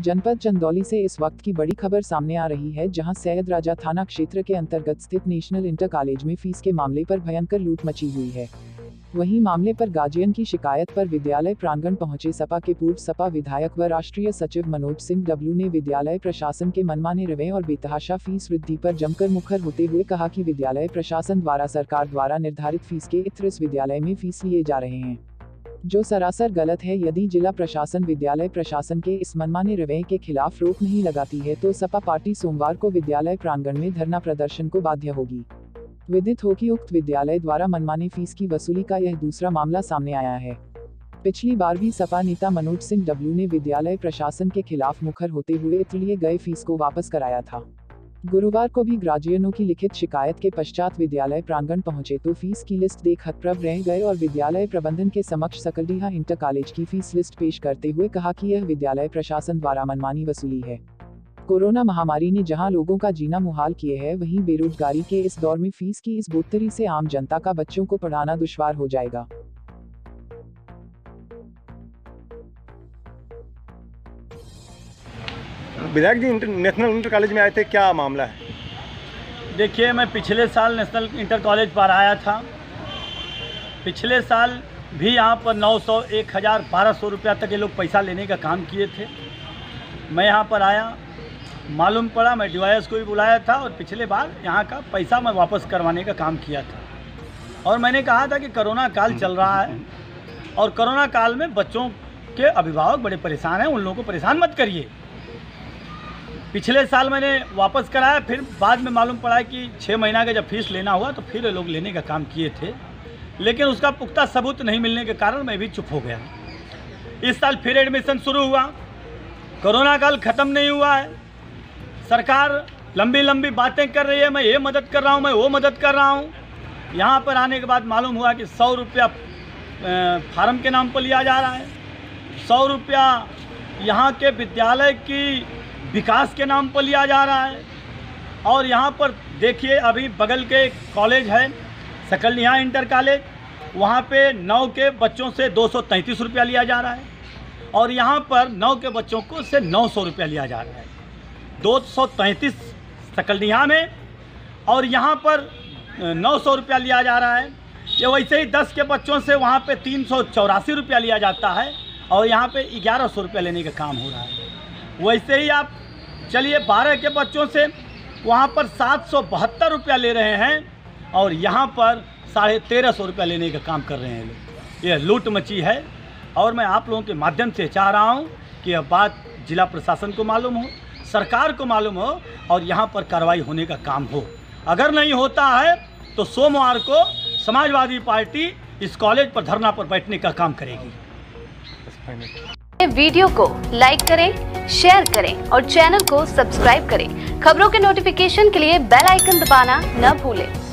जनपद चंदौली से इस वक्त की बड़ी खबर सामने आ रही है, जहाँ सैयद राजा थाना क्षेत्र के अंतर्गत स्थित नेशनल इंटर कॉलेज में फ़ीस के मामले पर भयंकर लूट मची हुई है। वहीं मामले पर गार्जियन की शिकायत पर विद्यालय प्रांगण पहुँचे सपा के पूर्व सपा विधायक व राष्ट्रीय सचिव मनोज सिंह डब्लू ने विद्यालय प्रशासन के मनमाने रवे और बेतहाशा फ़ीस वृद्धि पर जमकर मुखर होते हुए कहा कि विद्यालय प्रशासन द्वारा सरकार द्वारा निर्धारित फ़ीस के इत्र इस विद्यालय में फ़ीस लिए जा रहे हैं। जो सरासर गलत है, यदि जिला प्रशासन, विद्यालय प्रशासन के इस मनमाने रवैये के खिलाफ रोक नहीं लगाती है तो सपा पार्टी सोमवार को विद्यालय प्रांगण में धरना प्रदर्शन को बाध्य होगी। विदित हो कि उक्त विद्यालय द्वारा मनमानी फ़ीस की वसूली का यह दूसरा मामला सामने आया है। पिछली बार भी सपा नेता मनोज सिंह डब्लू ने विद्यालय प्रशासन के खिलाफ मुखर होते हुए लिए गए फ़ीस को वापस कराया था। गुरुवार को भी ग्राजुएनों की लिखित शिकायत के पश्चात विद्यालय प्रांगण पहुँचे तो फ़ीस की लिस्ट देख हतप्रभ रह गए और विद्यालय प्रबंधन के समक्ष सकलडीहा इंटर कॉलेज की फ़ीस लिस्ट पेश करते हुए कहा कि यह विद्यालय प्रशासन द्वारा मनमानी वसूली है। कोरोना महामारी ने जहाँ लोगों का जीना मुहाल किए है, वहीं बेरोजगारी के इस दौर में फ़ीस की इस बोतरी से आम जनता का बच्चों को पढ़ाना दुश्वार हो जाएगा। विधायक जी इंटर, नेशनल इंटर कॉलेज में आए थे क्या मामला है? देखिए मैं पिछले साल नेशनल इंटर कॉलेज पर आया था। पिछले साल भी यहाँ पर 900, 1000, 1200 रुपया तक ये लोग पैसा लेने का काम किए थे। मैं यहाँ पर आया। मालूम पड़ा मैं डी को भी बुलाया था और पिछले बार यहाँ का पैसा मैं वापस करवाने का काम किया था। और मैंने कहा था कि कोरोना काल चल रहा है और कोरोना काल में बच्चों के अभिभावक बड़े परेशान हैं उन लोगों को परेशान मत करिए। पिछले साल मैंने वापस कराया, फिर बाद में मालूम पड़ा कि छः महीना का जब फ़ीस लेना हुआ तो फिर लोग लेने का काम किए थे। लेकिन उसका पुख्ता सबूत नहीं मिलने के कारण मैं भी चुप हो गया। इस साल फिर एडमिशन शुरू हुआ। कोरोना काल ख़त्म नहीं हुआ है। सरकार लंबी लंबी बातें कर रही है, मैं ये मदद कर रहा हूँ, मैं वो मदद कर रहा हूँ। यहाँ पर आने के बाद मालूम हुआ कि सौ रुपया फार्म के नाम पर लिया जा रहा है। सौ रुपया यहाँ के विद्यालय की विकास के नाम पर लिया जा रहा है। और यहाँ पर देखिए, अभी बगल के एक कॉलेज है सकलनिया इंटर कॉलेज। वहाँ पे नौ के बच्चों से दो सौ तैंतीस रुपया लिया जा रहा है। और यहाँ पर नौ के बच्चों को से नौ सौ रुपया लिया जा रहा है। दो सौ तैंतीस सकलनिया में, और यहाँ पर नौ सौ रुपया लिया जा रहा है। ये वैसे ही दस के बच्चों से वहाँ पे तीन सौ चौरासी रुपया लिया जाता है, और यहाँ पे ग्यारह सौ रुपया लेने का काम हो रहा है। वैसे ही आप चलिए बारह के बच्चों से वहाँ पर सात सौ बहत्तर रुपया ले रहे हैं और यहाँ पर साढ़े तेरह सौ रुपया लेने का काम कर रहे हैं लोग। यह लूट मची है और मैं आप लोगों के माध्यम से चाह रहा हूँ कि यह बात जिला प्रशासन को मालूम हो, सरकार को मालूम हो और यहाँ पर कार्रवाई होने का काम हो। अगर नहीं होता है तो सोमवार को समाजवादी पार्टी इस कॉलेज पर धरना पर बैठने का काम करेगी। वीडियो को लाइक करें, शेयर करें और चैनल को सब्सक्राइब करें। खबरों के नोटिफिकेशन के लिए बेल आइकन दबाना न भूलें।